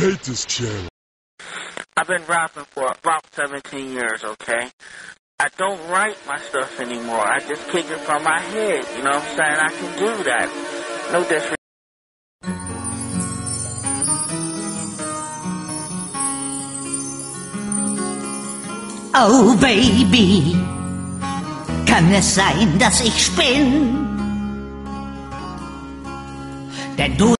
hate this channel. I've been rapping for about 17 years, okay? I don't write my stuff anymore. I just kick it from my head. You know what I'm saying? I can do that. No disrespect. Oh Baby, kann es sein, dass ich spinn? Denn du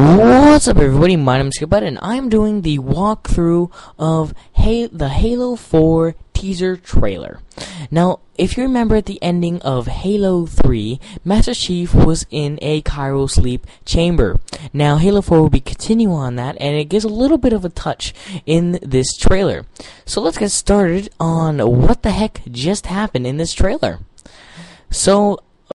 What's up, everybody? My name is Skipbud, and I'm doing the walkthrough of the Halo 4 teaser trailer. Now, if you remember at the ending of Halo 3, Master Chief was in a cryo sleep chamber. Now, Halo 4 will be continuing on that, and it gives a little bit of a touch in this trailer. So let's get started on what the heck just happened in this trailer. So,